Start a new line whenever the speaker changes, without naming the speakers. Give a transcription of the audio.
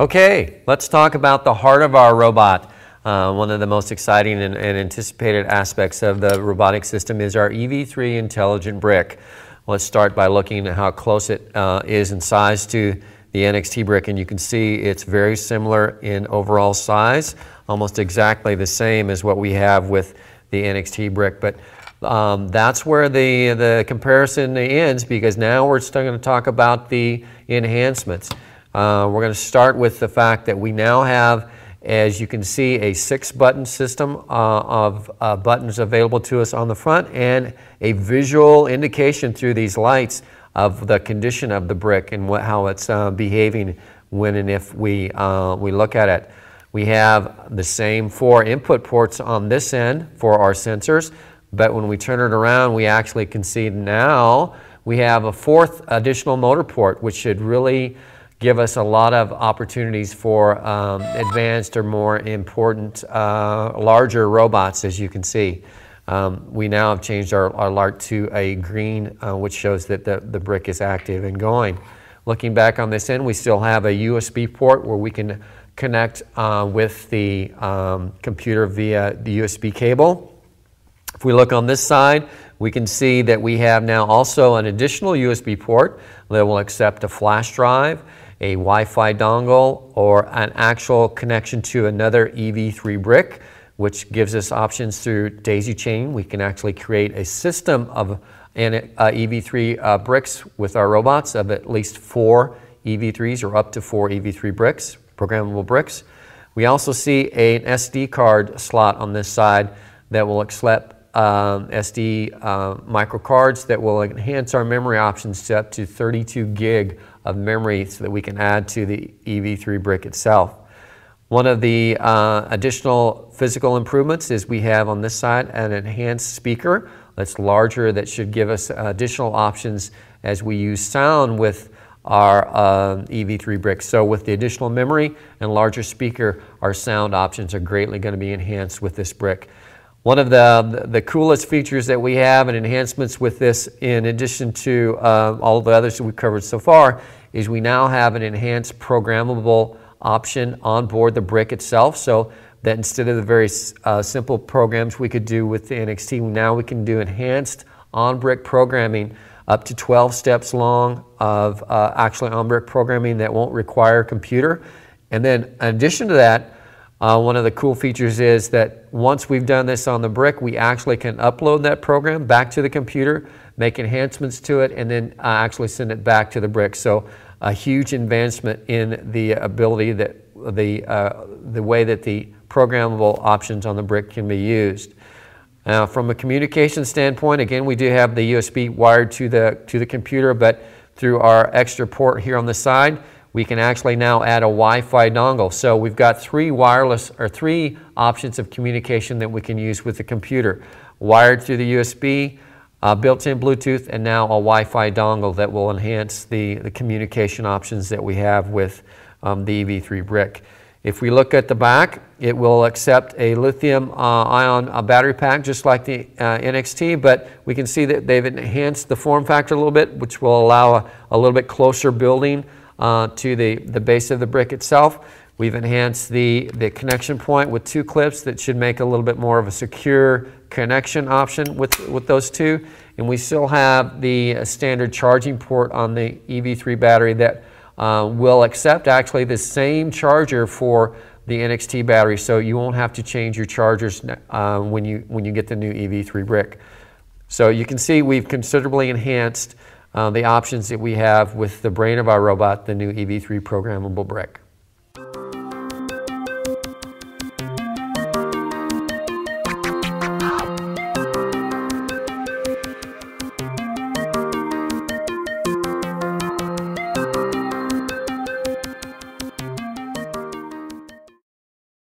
Okay, let's talk about the heart of our robot. Uh, one of the most exciting and, and, anticipated aspects of the robotic system is our EV3 intelligent brick. Let's start by looking at how close it uh, is in size to the NXT brick, and you can see it's very similar in overall size, almost exactly the same as what we have with the NXT brick. But um, that's where the, the comparison ends because now we're still going to talk about the enhancements. Uh, we're going to start with the fact that we now have, as you can see, a six button system uh, of uh, buttons available to us on the front and a visual indication through these lights of the condition of the brick and what, how it's uh, behaving when and if we, uh, we look at it. We have the same four input ports on this end for our sensors, but when we turn it around, we actually can see now we have a fourth additional motor port, which should really give us a lot of opportunities for um, advanced or more important, uh, larger robots, as you can see. Um, we now have changed our, our LART to a green, uh, which shows that the, the brick is active and going. Looking back on this end, we still have a USB port where we can connect uh, with the um, computer via the USB cable. If we look on this side, we can see that we have now also an additional USB port that will accept a flash drive a Wi-Fi dongle, or an actual connection to another EV3 brick, which gives us options through daisy chain. We can actually create a system of an, uh, EV3 uh, bricks with our robots of at least four EV3s or up to four EV3 bricks, programmable bricks. We also see an SD card slot on this side that will accept um, SD uh, micro cards that will enhance our memory options to up to 32 gig of memory so that we can add to the EV3 brick itself. One of the uh, additional physical improvements is we have on this side an enhanced speaker that's larger that should give us additional options as we use sound with our uh, EV3 bricks. So with the additional memory and larger speaker, our sound options are greatly going to be enhanced with this brick. One of the, the coolest features that we have and enhancements with this, in addition to uh, all the others that we've covered so far, is we now have an enhanced programmable option on board the brick itself. So that instead of the very uh, simple programs we could do with the NXT, now we can do enhanced on-brick programming up to 12 steps long of uh, actually on-brick programming that won't require a computer. And then in addition to that, uh, one of the cool features is that once we've done this on the brick, we actually can upload that program back to the computer, make enhancements to it, and then uh, actually send it back to the brick. So a huge advancement in the ability that the, uh, the way that the programmable options on the brick can be used. Now, from a communication standpoint, again, we do have the USB wired to the, to the computer, but through our extra port here on the side, we can actually now add a Wi-Fi dongle. So we've got three wireless or three options of communication that we can use with the computer. Wired through the USB, uh, built-in Bluetooth, and now a Wi-Fi dongle that will enhance the, the communication options that we have with um, the EV3 brick. If we look at the back, it will accept a lithium uh, ion battery pack just like the uh, NXT, but we can see that they've enhanced the form factor a little bit, which will allow a, a little bit closer building uh, to the, the base of the brick itself. We've enhanced the, the connection point with two clips that should make a little bit more of a secure connection option with, with those two. And we still have the standard charging port on the EV3 battery that uh, will accept actually the same charger for the NXT battery, so you won't have to change your chargers uh, when, you, when you get the new EV3 brick. So you can see we've considerably enhanced uh, the options that we have with the brain of our robot, the new EV3 programmable brick.